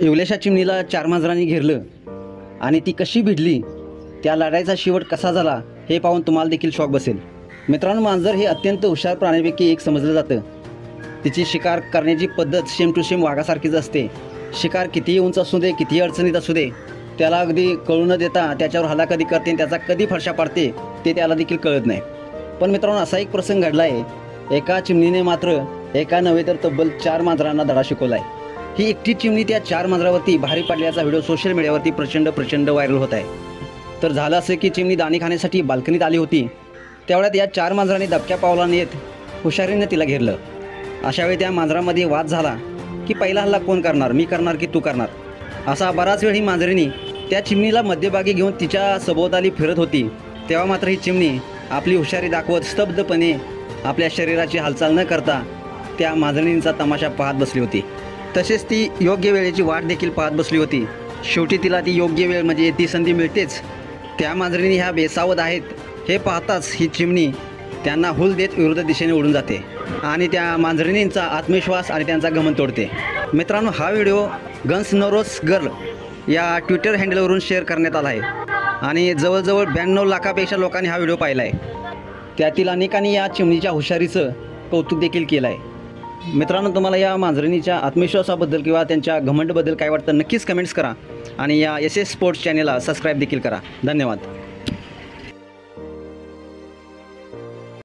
येवलेशा चिमणीला चार मांजरांनी घेरलं आणि ती कशी भिडली त्या लढाईचा शेवट कसा झाला हे पाहून तुम्हाला देखील शॉक बसेल. मित्रांनो मांजर हे अत्यंत हुशार प्राण्यांपैकी एक समजलं जातं. तिची शिकार करण्याची पद्धत सेम टू सेम वाघासारखीच असते. शिकार कितीही उंच असू दे कितीही अडचणीत असू दे त्याला अगदी कळू न देता त्याच्यावर हल्ला कधी करते आणि त्याचा कधी फरशा पाडते ते त्याला देखील कळत नाही. पण मित्रांनो असा एक प्रसंग घडला आहे एका चिमणीने मात्र एका नव्हे तर तब्बल चार मांजरांना धडा शिकवला आहे ही एकटी चिमणी त्या चार मांजरावरती भारी पडल्याचा व्हिडिओ सोशल मीडियावरती प्रचंड प्रचंड व्हायरल होत आहे. तर झालं असं की चिमणी दाणे खाण्यासाठी बाल्कनीत आली होती. तेवढ्यात या चार मांजरांनी दबक्या पावलाने येत हुशारीनं तिला घेरलं. अशावेळी त्या मांजरामध्ये वाद झाला की पहिला हल्ला कोण करणार? मी करणार की तू करणार? असा बराच वेळ ही मांजरीनी त्या चिमणीला मध्यभागी घेऊन तिच्या सभोवताली फिरत होती. तेव्हा मात्र ही चिमणी आपली हुशारी दाखवत स्तब्धपणे आपल्या शरीराची हालचाल न करता त्या मांजरींचा तमाशा पाहत बसली होती. तसेच ती योग्य वेळेची वाट देखील पाहत बसली होती. शेवटी तिला ती योग्य वेळ म्हणजे ती संधी मिळतेच. त्या मांजरीनी ह्या बेसावत आहेत हे पाहताच ही चिमणी त्यांना हुल देत विरुद्ध दिशेने उडून जाते आणि त्या मांजरिणींचा आत्मविश्वास आणि त्यांचा गमन तोडते. मित्रांनो हा video guns n' roses girl या ट्विटर हँडलवरून शेअर करण्यात आला आहे आणि जवळजवळ ब्याण्णव लाखापेक्षा लोकांनी हा व्हिडिओ पाहिला आहे. त्यातील अनेकांनी या चिमणीच्या हुशारीचं कौतुक देखील केलं आहे. मित्रांनो तुम्हाला या मांजरणीच्या आत्मविश्वासाबद्दल किंवा त्यांच्या घमंडबद्दल काय वाटतं नक्कीच कमेंट्स करा. आणि या एस एस स्पोर्ट्स चॅनेलला सबस्क्राईब देखील करा. धन्यवाद.